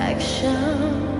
Action.